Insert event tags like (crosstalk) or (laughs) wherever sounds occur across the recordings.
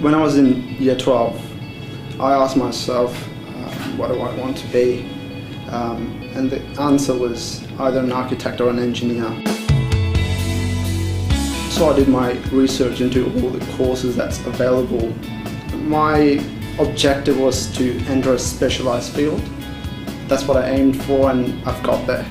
When I was in year 12, I asked myself, um, what do I want to be? Um, and the answer was either an architect or an engineer. So I did my research into all the courses that's available. My objective was to enter a specialised field. That's what I aimed for and I've got there.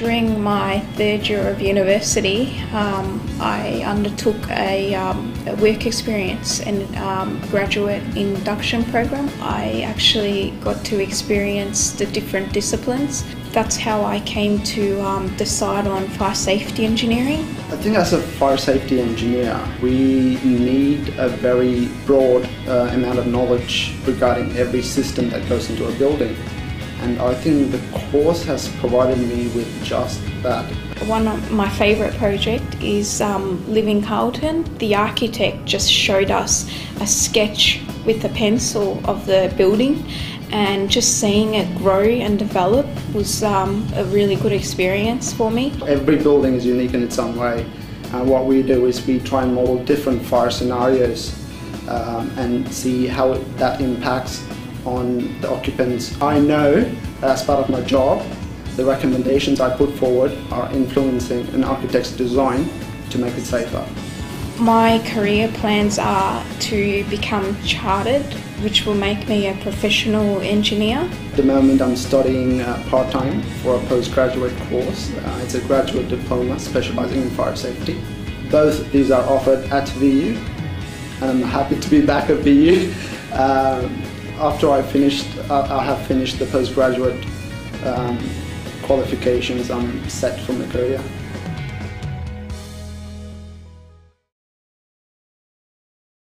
During my third year of university, um, I undertook a, um, a, work experience and um, graduate induction program. I actually got to experience the different disciplines. That's how I came to um, decide on fire safety engineering. I think as a fire safety engineer, we need a very broad uh, amount of knowledge regarding every system that goes into a building and I think the course has provided me with just that. One of my favourite project is um, Living Carlton. The architect just showed us a sketch with a pencil of the building and just seeing it grow and develop was um, a really good experience for me. Every building is unique in its own way and what we do is we try and model different fire scenarios um, and see how that impacts on the occupants. I know as part of my job, the recommendations I put forward are influencing an architect's design to make it safer. My career plans are to become chartered, which will make me a professional engineer. At the moment I'm studying uh, part-time for a postgraduate course. Uh, it's a graduate diploma specializing in fire safety. Both these are offered at VU and I'm happy to be back at VU. (laughs) Um, after I finished, I have finished the postgraduate um, qualifications, I'm set for my career.